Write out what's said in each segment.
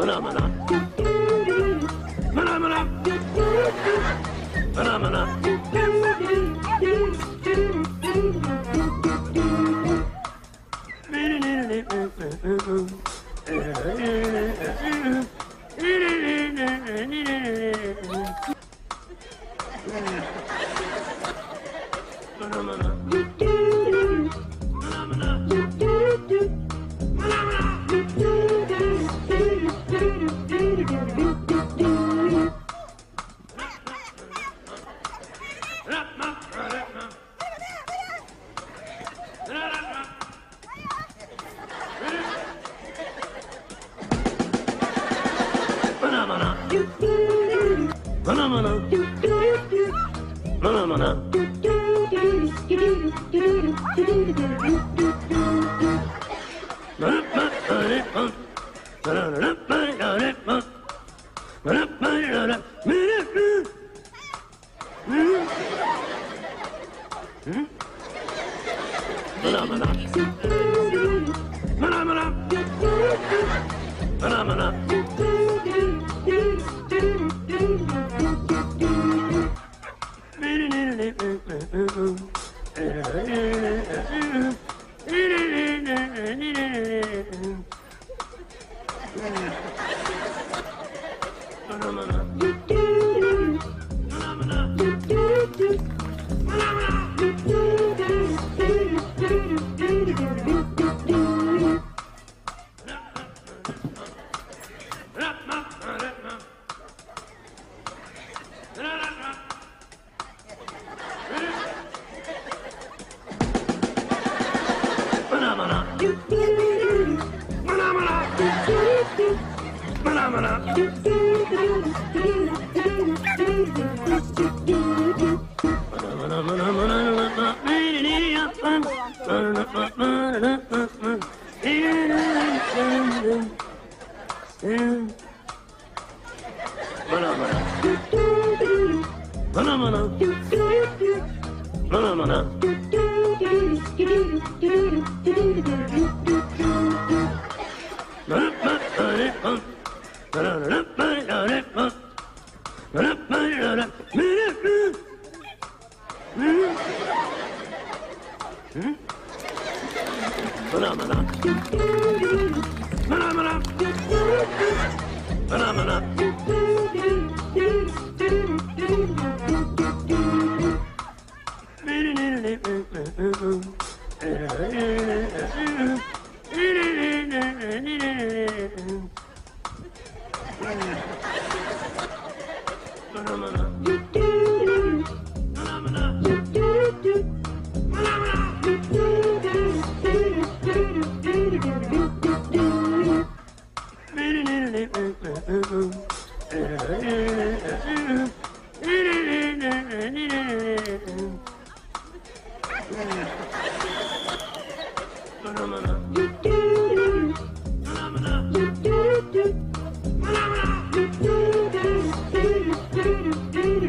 Phenomenon. Mana mana. Mana mana. Phenomena. Phenomena. Phenomena. Mm-hmm. Huh? Mm-hmm.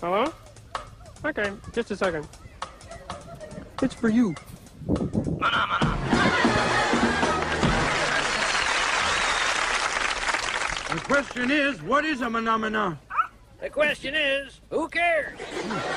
Hello? Okay, just a second. It's for you. The question is, what is a phenomena? The question is, who cares?